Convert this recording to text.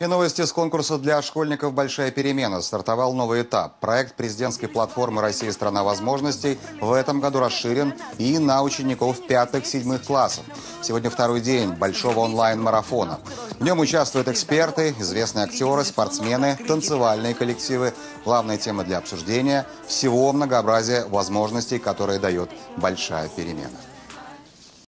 И новости с конкурса для школьников «Большая перемена». Стартовал новый этап. Проект президентской платформы «Россия – страна возможностей» в этом году расширен и на учеников пятых-седьмых классов. Сегодня второй день большого онлайн-марафона. В нем участвуют эксперты, известные актеры, спортсмены, танцевальные коллективы. Главная тема для обсуждения – всего многообразия возможностей, которые дает «Большая перемена».